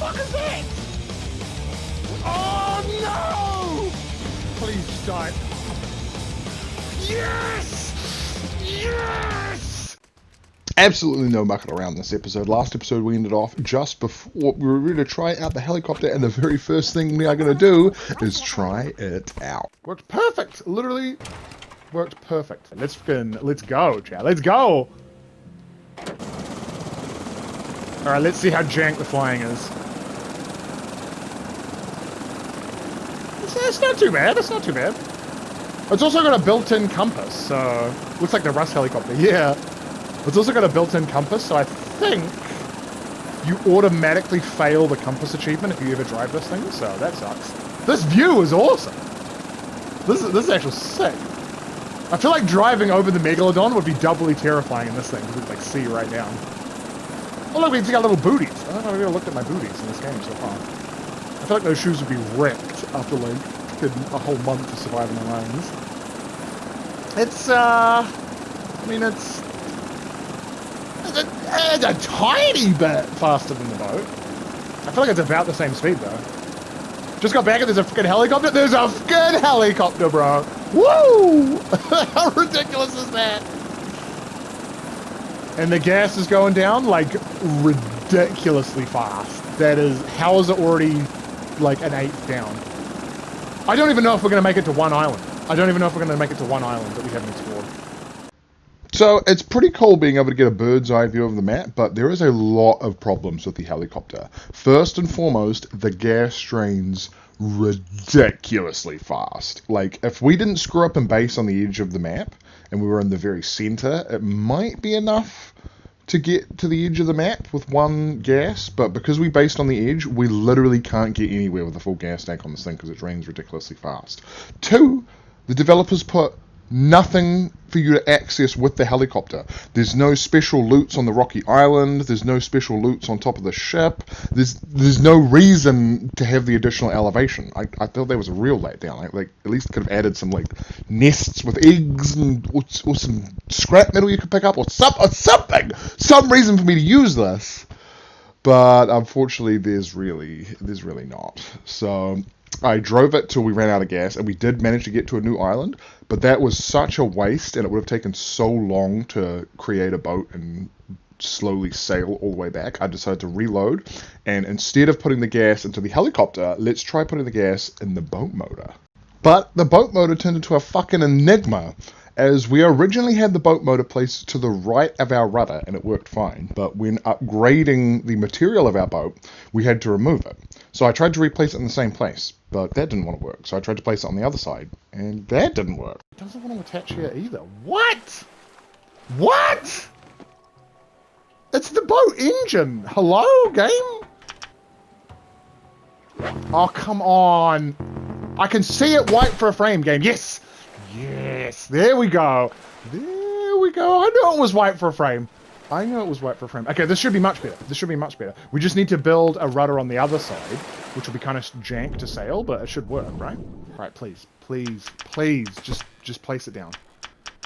fuck is that? Oh no! Please die. Yes! Yes! Absolutely no mucking around this episode. Last episode we ended off just before we were ready to try out the helicopter, and the very first thing we are going to do is try it out. Worked perfect. Literally worked perfect. Let's fucking let's go, chat. Let's go. All right, let's see how jank the flying is. It's, not too bad. It's not too bad. It's also got a built-in compass, so looks like the Rust helicopter. Yeah. It's also got a built-in compass, so I think you automatically fail the compass achievement if you ever drive this thing. So that sucks. This view is awesome. This is this is actually sick. I feel like driving over the Megalodon would be doubly terrifying in this thing because it's like see right down. Oh look, we've got little booties. I don't know if I've ever looked at my booties in this game so far. I feel like those shoes would be wrecked after a whole month of surviving the lanes. It's uh, I mean it's it's a, a tiny bit faster than the boat. I feel like it's about the same speed though. Just got back and there's a freaking helicopter. There's a freaking helicopter, bro. Woo! How ridiculous is that? And the gas is going down like ridiculously fast. That is, how is it already like an eighth down? I don't even know if we're going to make it to one island. I don't even know if we're going to make it to one island that we haven't explored. So it's pretty cool being able to get a bird's eye view of the map, but there is a lot of problems with the helicopter. First and foremost, the gas drains ridiculously fast. Like, if we didn't screw up and base on the edge of the map, and we were in the very center, it might be enough to get to the edge of the map with one gas, but because we based on the edge, we literally can't get anywhere with a full gas tank on this thing because it drains ridiculously fast. Two, the developers put nothing for you to access with the helicopter. There's no special loots on the rocky island. There's no special loots on top of the ship. There's there's no reason to have the additional elevation. I, I thought that was a real letdown. Like, like at least could have added some like nests with eggs and or, or some scrap metal you could pick up or, some, or something. Some reason for me to use this. But unfortunately, there's really there's really not. So I drove it till we ran out of gas, and we did manage to get to a new island, but that was such a waste, and it would have taken so long to create a boat and slowly sail all the way back. I decided to reload, and instead of putting the gas into the helicopter, let's try putting the gas in the boat motor. But the boat motor turned into a fucking enigma as we originally had the boat motor placed to the right of our rudder and it worked fine, but when upgrading the material of our boat, we had to remove it. So I tried to replace it in the same place, but that didn't want to work. So I tried to place it on the other side, and that didn't work. It doesn't want to attach here either. What? What? It's the boat engine. Hello, game? Oh, come on. I can see it white for a frame, game. Yes. Yes. There we go. There we go. I knew it was white for a frame. I knew it was white for a frame. Okay, this should be much better. This should be much better. We just need to build a rudder on the other side, which will be kind of jank to sail, but it should work, right? All right, please, please, please, just just place it down.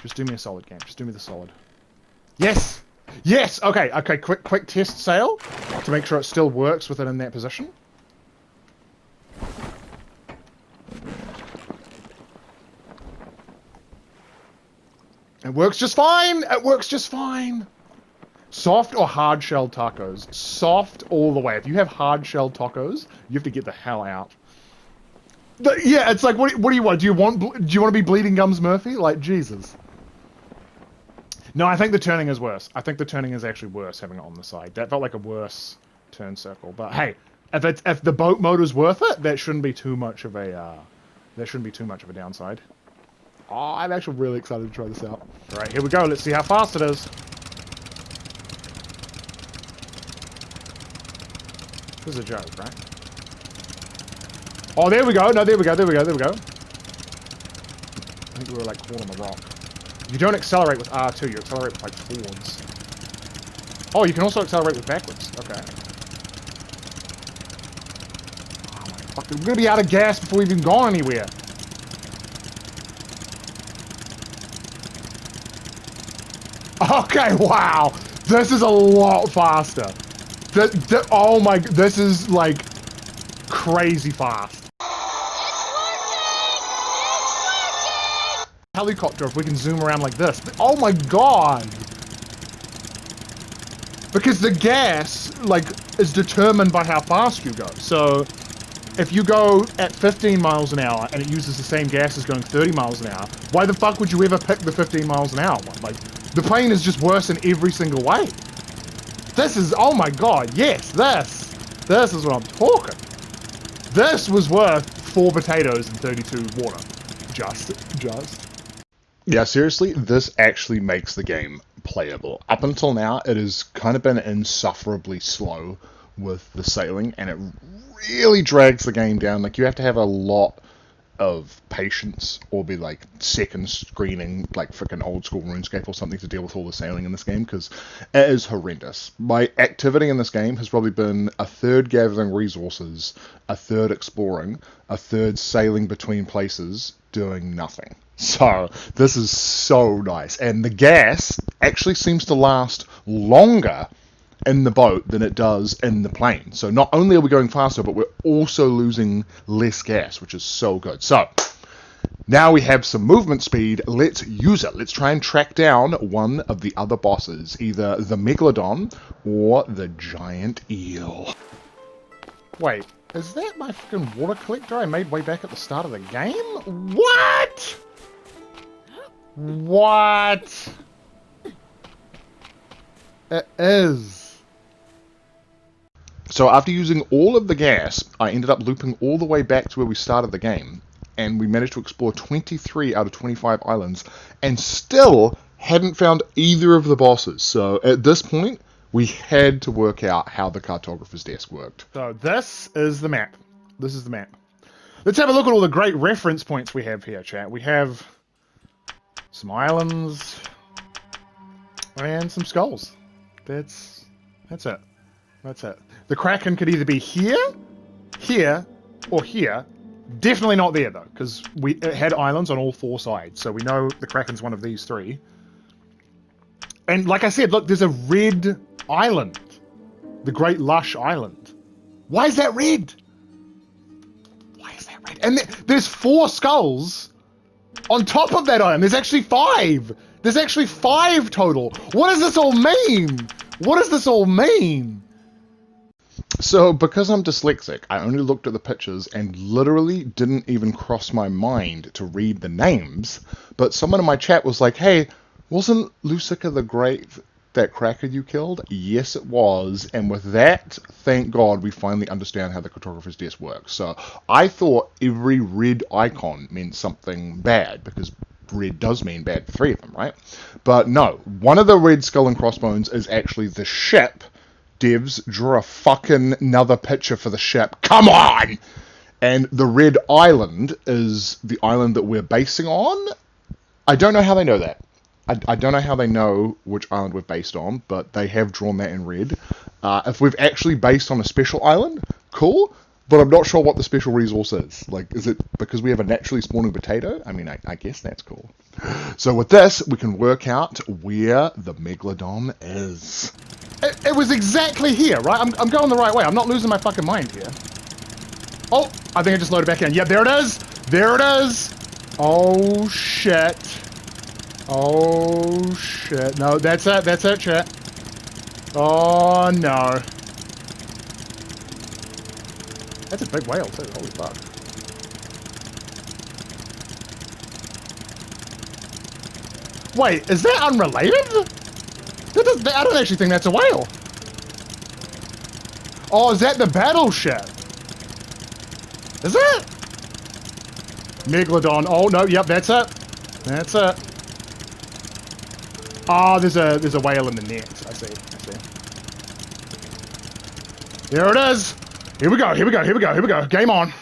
Just do me a solid game. Just do me the solid. Yes! Yes! Okay, okay, quick quick test sail to make sure it still works with it in that position. It works just fine! It works just fine! Soft or hard shell tacos? Soft all the way. If you have hard shell tacos, you have to get the hell out. The, yeah, it's like, what, what do you want? Do you want do you want to be bleeding gums Murphy? Like Jesus. No, I think the turning is worse. I think the turning is actually worse having it on the side. That felt like a worse turn circle. But hey, if it's if the boat motor's worth it, that shouldn't be too much of a uh, that shouldn't be too much of a downside. Oh, I'm actually really excited to try this out. All right, here we go. Let's see how fast it is. This is a joke, right? Oh, there we go. No, there we go. There we go. There we go. I think we were like caught on the rock. You don't accelerate with R2. You accelerate with like forwards. Oh, you can also accelerate with backwards. Okay. Oh my fucking! We're gonna be out of gas before we've even gone anywhere. Okay, wow. This is a lot faster. th- th- oh my, this is like crazy fast. Helicopter, if we can zoom around like this. Oh my god! Because the gas, like, is determined by how fast you go. So, if you go at 15 miles an hour and it uses the same gas as going 30 miles an hour, why the fuck would you ever pick the 15 miles an hour one? Like, the pain is just worse in every single way. This is, oh my god, yes, this. This is what I'm talking. This was worth four potatoes and 32 water. Just, just. Yeah, seriously, this actually makes the game playable. Up until now, it has kind of been insufferably slow with the sailing, and it really drags the game down. Like, you have to have a lot of patience or be like second screening like freaking old school RuneScape or something to deal with all the sailing in this game because it is horrendous. My activity in this game has probably been a third gathering resources, a third exploring, a third sailing between places, doing nothing. So this is so nice, and the gas actually seems to last longer in the boat than it does in the plane. So not only are we going faster, but we're also losing less gas, which is so good. So now we have some movement speed. Let's use it. Let's try and track down one of the other bosses, either the Megalodon or the giant eel. Wait, is that my fucking water collector I made way back at the start of the game? What? What? It is. So after using all of the gas, I ended up looping all the way back to where we started the game, and we managed to explore 23 out of 25 islands, and still hadn't found either of the bosses. So at this point, we had to work out how the cartographer's desk worked. So this is the map. This is the map. Let's have a look at all the great reference points we have here, chat. We have some islands and some skulls. That's that's it. That's it. The Kraken could either be here, here, or here. Definitely not there though, because we it had islands on all four sides, so we know the Kraken's one of these three. And like I said, look, there's a red island, the Great Lush Island. Why is that red? Why is that red? And th there's four skulls on top of that island. There's actually five. There's actually five total. What does this all mean? What does this all mean? So, because I'm dyslexic, I only looked at the pictures and literally didn't even cross my mind to read the names. But someone in my chat was like, hey, wasn't Lusca the Great that kraken you killed? Yes, it was. And with that, thank God, we finally understand how the cartographer's desk works. So, I thought every red icon meant something bad because red does mean bad for three of them, right? But no, one of the red skull and crossbones is actually the ship devs drew a fucking another picture for the ship. Come on! And the red island is the island that we're basing on. I don't know how they know that. I, I don't know how they know which island we're based on, but they have drawn that in red. Uh, if we've actually based on a special island, cool. But I'm not sure what the special resource is. Like, is it because we have a naturally spawning potato? I mean, I, I guess that's cool. So with this, we can work out where the Megalodon is. It, it was exactly here, right? I'm, I'm going the right way. I'm not losing my fucking mind here. Oh, I think I just loaded back in. Yeah, there it is. There it is. Oh, shit. Oh, shit. No, that's it. That's it, chat. Oh, no. That's a big whale, too. Holy fuck. Wait, is that unrelated? That does, I don't actually think that's a whale. Oh, is that the battleship? Is it? Megalodon. Oh no, yep, that's it. That's it. Ah, oh, there's a there's a whale in the net. I see. I see. There it is. Here we go. Here we go. Here we go. Here we go. Game on.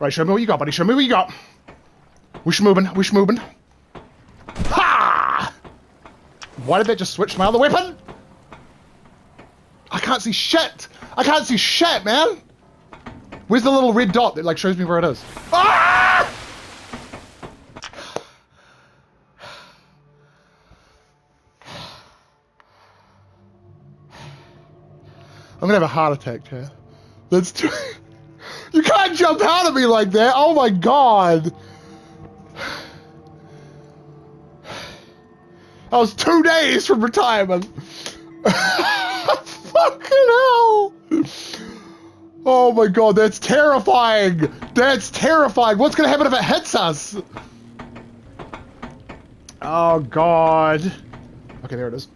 Right, show me what you got, buddy. Show me what you got. We moving. We moving. Why did they just switch my other weapon? I can't see shit. I can't see shit, man. Where's the little red dot that like shows me where it is? Ah! I'm gonna have a heart attack, Chad. That's too. you can't jump out at me like that. Oh my god. I was two days from retirement. Fucking hell. Oh my god, that's terrifying. That's terrifying. What's gonna happen if it hits us? Oh god. Okay, there it is.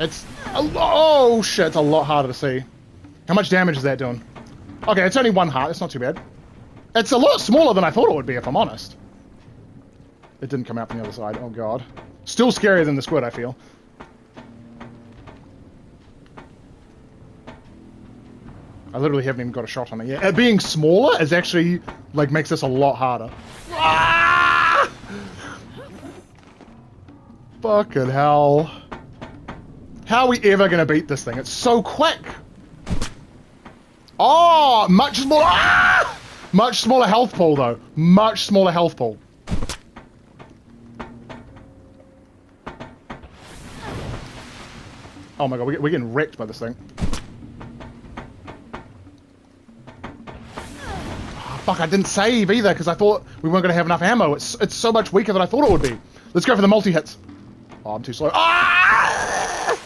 It's oh shit, it's a lot harder to see. How much damage is that doing? Okay, it's only one heart. It's not too bad. It's a lot smaller than I thought it would be, if I'm honest. It didn't come out from the other side. Oh god. Still scarier than the squid, I feel. I literally haven't even got a shot on it yet. It being smaller is actually, like, makes this a lot harder. Ah! Fucking hell. How are we ever gonna beat this thing? It's so quick! Oh, much more. Ah! Much smaller health pool, though. Much smaller health pool. Oh my god, we- we're getting wrecked by this thing. Oh, fuck, I didn't save either because I thought we weren't going to have enough ammo. It's, it's so much weaker than I thought it would be. Let's go for the multi-hits. Oh, I'm too slow. Ah!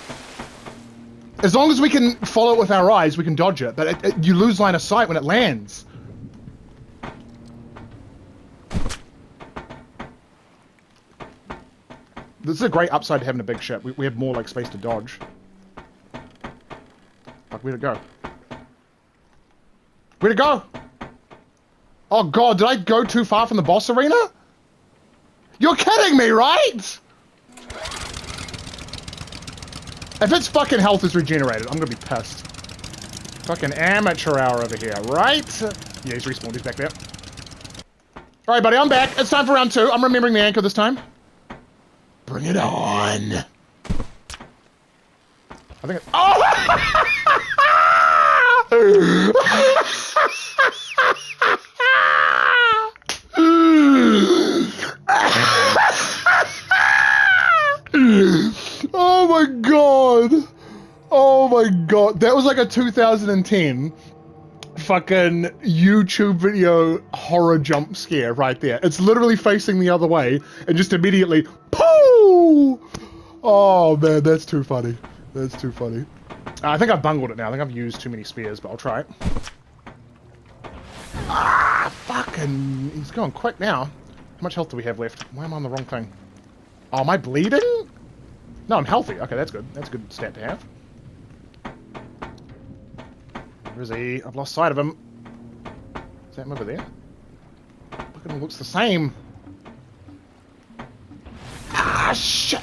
As long as we can follow it with our eyes, we can dodge it. But it, it, you lose line of sight when it lands. This is a great upside to having a big ship. We, we have more like space to dodge. Fuck, where'd it go? Where'd it go? Oh god, did I go too far from the boss arena? You're kidding me, right? If its fucking health is regenerated, I'm gonna be pissed. Fucking amateur hour over here, right? Yeah, he's respawned, he's back there. Alright, buddy, I'm back. It's time for round two. I'm remembering the anchor this time. Bring it on. I think. Oh! oh my god. Oh my god. That was like a 2010 fucking YouTube video horror jump scare right there. It's literally facing the other way and just immediately Oh man, that's too funny. That's too funny. I think I've bungled it now. I think I've used too many spears, but I'll try it. Ah, fucking... He's going quick now. How much health do we have left? Why am I on the wrong thing? Oh, am I bleeding? No, I'm healthy. Okay, that's good. That's a good stat to have. Where is he? I've lost sight of him. Is that him over there? Fucking looks the same. Ah, shit!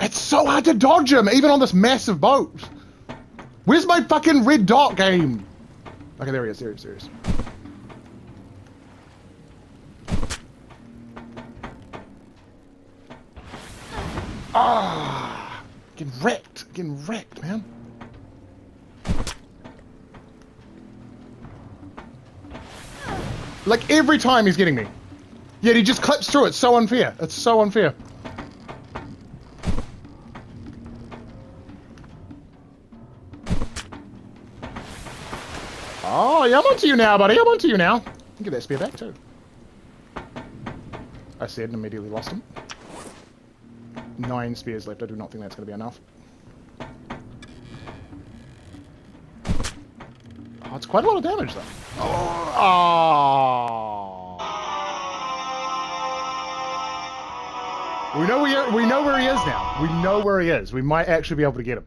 It's so hard to dodge him, even on this massive boat. Where's my fucking red dot game? Okay, there he is, there he is, there he is. Ah! Getting wrecked, getting wrecked, man. Like every time he's getting me. Yet he just clips through it. So unfair. It's so unfair. Oh, yeah, I'm onto you now, buddy. I'm onto you now. You get that spear back too. I said and immediately lost him. Nine spears left. I do not think that's going to be enough. Oh, it's quite a lot of damage though. Oh. We know we we know where he is now. We know where he is. We might actually be able to get him.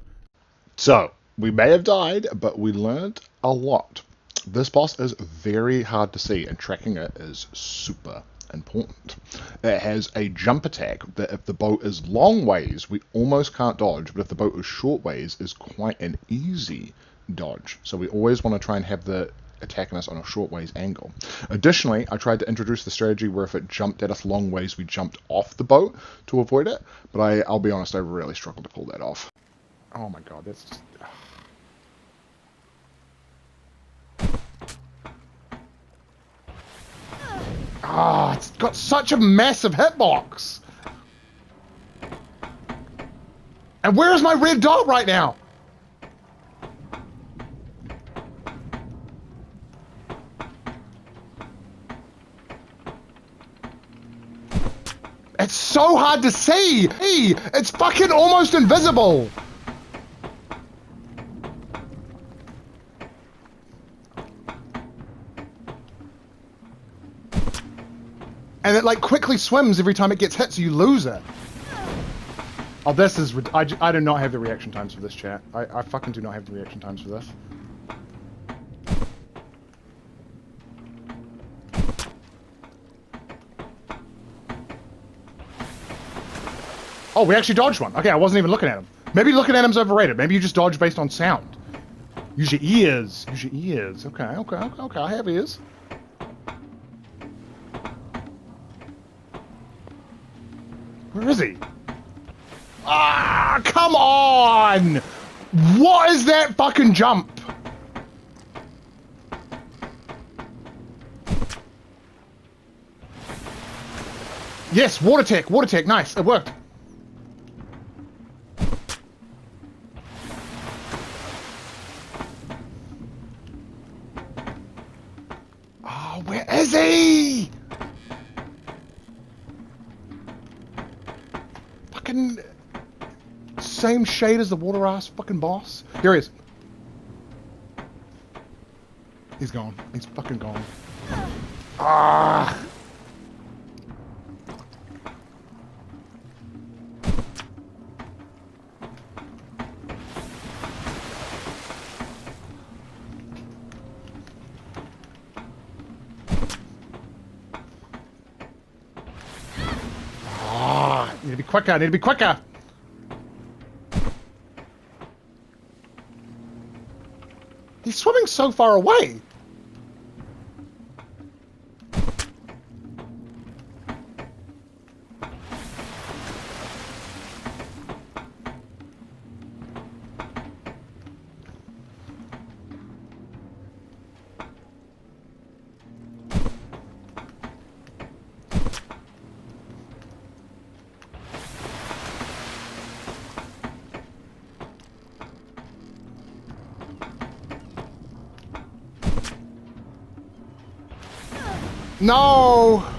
So, we may have died, but we learned a lot. This boss is very hard to see, and tracking it is super important. It has a jump attack that if the boat is long ways, we almost can't dodge, but if the boat is short ways, is quite an easy dodge. So we always want to try and have the attacking us on a short ways angle. Additionally, I tried to introduce the strategy where if it jumped at us long ways, we jumped off the boat to avoid it, but I, I'll be honest, I really struggled to pull that off. Oh my god, that's just. Ah, it's got such a massive hitbox. And where is my red dot right now? It's so hard to see! It's fucking almost invisible! And it like quickly swims every time it gets hit, so you lose it. Oh, this is... I, I do not have the reaction times for this chat. I, I fucking do not have the reaction times for this. Oh, we actually dodged one. Okay, I wasn't even looking at him. Maybe looking at him's overrated. Maybe you just dodge based on sound. Use your ears. Use your ears. Okay, okay, okay, okay. I have ears. Where is he? Ah, come on! What is that fucking jump? Yes, water tech, water tech, nice, it worked. Same shade as the water ass fucking boss. Here he is. He's gone. He's fucking gone. Ah. Ah, need to be quicker, need to be quicker. Swimming so far away. No!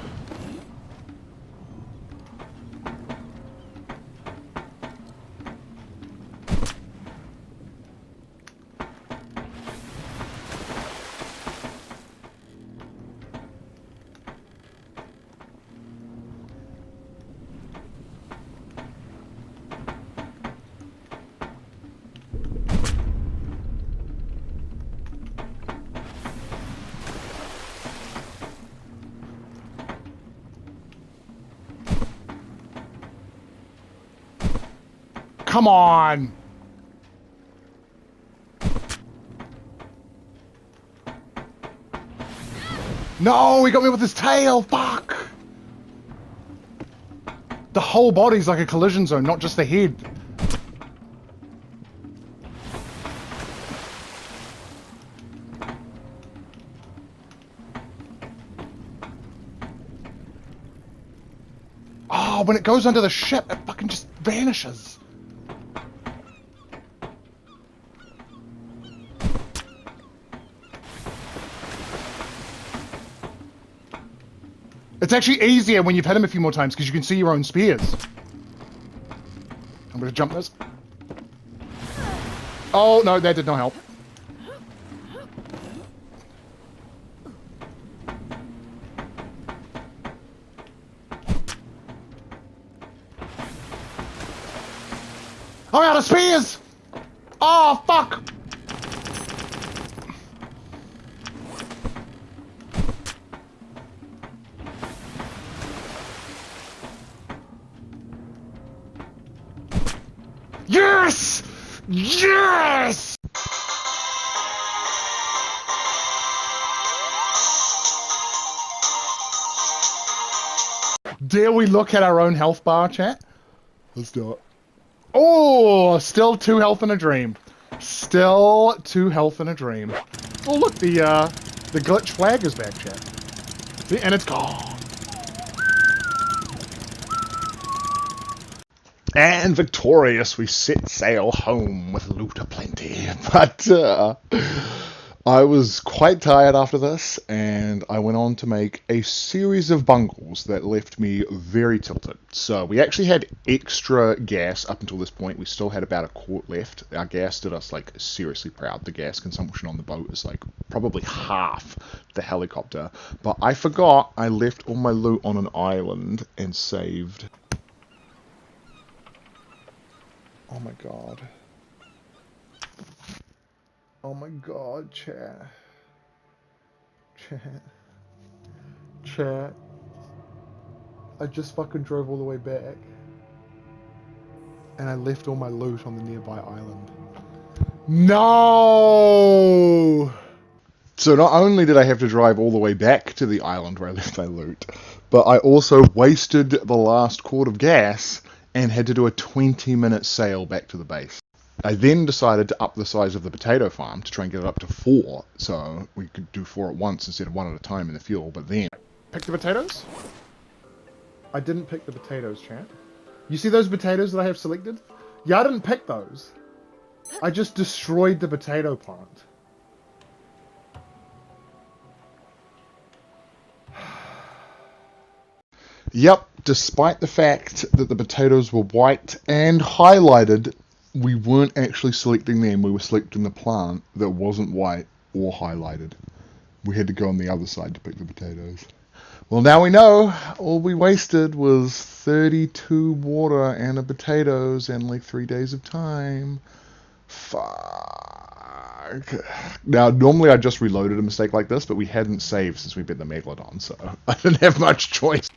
Come on! No, he got me with his tail. Fuck. The whole body's like a collision zone, not just the head. Oh, when it goes under the ship, it fucking just vanishes. It's actually easier when you've hit him a few more times because you can see your own spears. I'm gonna jump this. Oh, no, that did not help. Yes! Dare we look at our own health bar, chat? Let's do it. Oh, still two health in a dream. Still two health in a dream. Oh, look, the uh, the glitch flag is back, chat. See, and it's gone. And victorious, we set sail home with loot aplenty. But uh, I was quite tired after this, and I went on to make a series of bungles that left me very tilted. So we actually had extra gas up until this point. We still had about a quart left. Our gas did us like seriously proud. The gas consumption on the boat is like probably half the helicopter. But I forgot I left all my loot on an island and saved. Oh my god. Oh my god, chat. Chat. Chat. I just fucking drove all the way back. And I left all my loot on the nearby island. No! So not only did I have to drive all the way back to the island where I left my loot, but I also wasted the last quart of gas and had to do a 20 minute sail back to the base. I then decided to up the size of the potato farm to try and get it up to four, so we could do four at once instead of one at a time in the fuel. But then, Pick the potatoes? I didn't pick the potatoes, champ. You see those potatoes that I have selected? Yeah, I didn't pick those. I just destroyed the potato plant. Yep, despite the fact that the potatoes were white and highlighted, we weren't actually selecting them. We were selecting the plant that wasn't white or highlighted. We had to go on the other side to pick the potatoes. Well, now we know all we wasted was 32 water and a potatoes and like three days of time. Fuck. Now, normally I just reloaded a mistake like this, but we hadn't saved since we bit the Megalodon, so I didn't have much choice.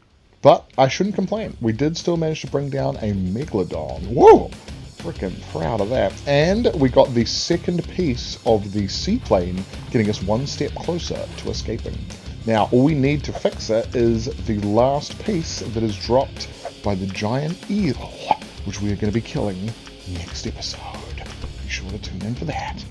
But I shouldn't complain. We did still manage to bring down a Megalodon. Whoa! Freaking proud of that. And we got the second piece of the seaplane, getting us one step closer to escaping. Now, all we need to fix it is the last piece that is dropped by the giant eel, which we are going to be killing next episode. Be sure to tune in for that.